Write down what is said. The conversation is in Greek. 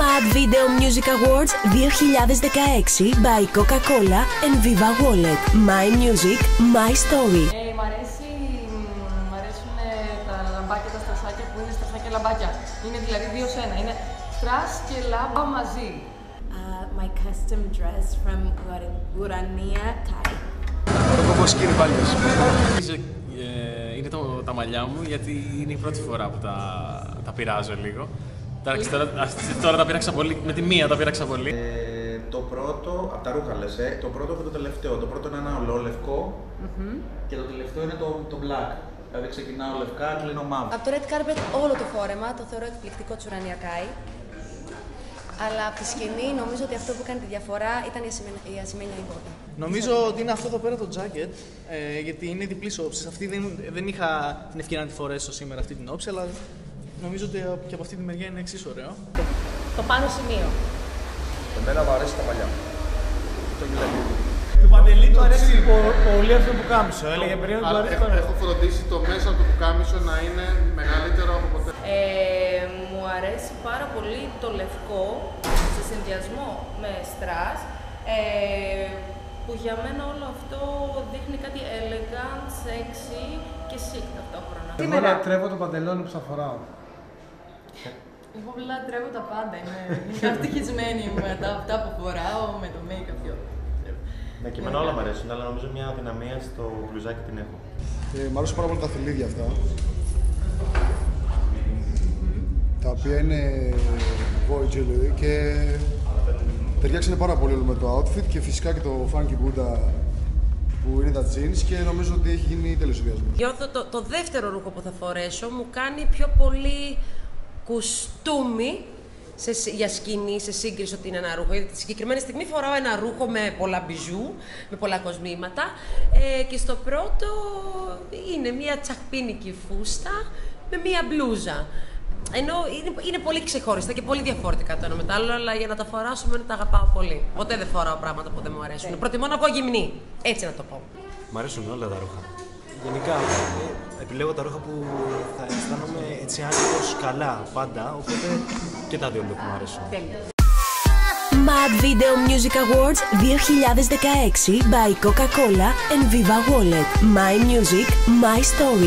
Mad Video Music Awards 2016 by Coca-Cola and Viva Wallet. My music, my story. Ε, μ' αρέσει, μ' αρέσουν ε, τα λαμπάκια, τα στρασάκια που είναι στρασάκια λαμπάκια. Είναι δηλαδή δύο σε ένα. Είναι στρας και λάμπα μαζί. Uh, my custom dress from Ura- Urania Kai. Το κομποσκίνη παλιός. Ε, είναι το, τα μαλλιά μου γιατί είναι η πρώτη φορά που τα, τα πειράζω λίγο. Εντάξει, τώρα, ας- τώρα τα πείραξα πολύ, με τη μία τα πείραξα πολύ. Ε, το πρώτο, από τα ρούχα λες, ε, το πρώτο και το τελευταίο. Το πρώτο είναι ένα ολόλευκο και το τελευταίο είναι το, το black. Δηλαδή ξεκινάω λευκά, κλείνω μαύρο. Από το red carpet όλο το φόρεμα το θεωρώ εκπληκτικό τσουρανιακάι. Αλλά από τη σκηνή νομίζω ότι αυτό που έκανε τη διαφορά ήταν η ασημένια, η ασημένια εικόνα. Νομίζω ότι είναι αυτό εδώ πέρα το jacket, ε, γιατί είναι διπλής όψης. Αυτή δεν, δεν είχα την ευκαιρία να τη φορέσω σήμερα αυτή την όψη, αλλά νομίζω ότι και από αυτή τη μεριά είναι εξίσου ωραίο. Το πάνω σημείο. Εμένα μου αρέσει τα μαλλιά μου. Το γυλάκι. Του Παντελή του αρέσει πο- πολύ αυτό που κάμισο. Έλεγε πριν ότι του Αλλά αρέσει έχω, πάρα έχω φροντίσει το μέσα του πουκάμισο να είναι μεγαλύτερο από ποτέ. Ε, μου αρέσει πάρα πολύ το λευκό σε συνδυασμό με στρας ε, που για μένα όλο αυτό δείχνει κάτι elegant, sexy και chic ταυτόχρονα. Εγώ λατρεύω το παντελόνι που θα φοράω. Εγώ λατρεύω τα πάντα. Είμαι, είμαι ευτυχισμένη με τα αυτά που φοράω, με το make-up και όλα. Ναι, και εμένα όλα μου αρέσουν, αλλά νομίζω μια αδυναμία στο μπλουζάκι την έχω. Ε, μ' αρέσουν πάρα πολύ τα θηλίδια αυτά. Τα οποία είναι Voyager δηλαδή, και ταιριάξανε πάρα πολύ όλο με το outfit και φυσικά και το Funky Buddha που είναι τα jeans και νομίζω ότι έχει γίνει τέλειος συνδυασμός. Νιώθω το, το δεύτερο ρούχο που θα φορέσω μου κάνει πιο πολύ κουστούμι σε, σ- για σκηνή σε σύγκριση ότι είναι ένα ρούχο. Γιατί τη συγκεκριμένη στιγμή φοράω ένα ρούχο με πολλά μπιζού, με πολλά κοσμήματα ε, και στο πρώτο είναι μια τσακπίνικη φούστα με μια μπλούζα. Ενώ είναι, είναι πολύ ξεχωριστά και πολύ διαφορετικά το ένα με το άλλο, αλλά για να τα φοράω σημαίνει ότι τα αγαπάω πολύ. Ποτέ δεν φοράω πράγματα που δεν μου αρέσουν. Προτιμώ να πω γυμνή. Έτσι να το πω. Μ' αρέσουν όλα τα ρούχα. Γενικά, ε, επιλέγω τα ρούχα που θα αισθάνομαι έτσι άνετος καλά πάντα, οπότε και τα δύο look μου αρέσουν. Mad Video Music Awards 2016 by Coca-Cola and Viva Wallet. My music, my story.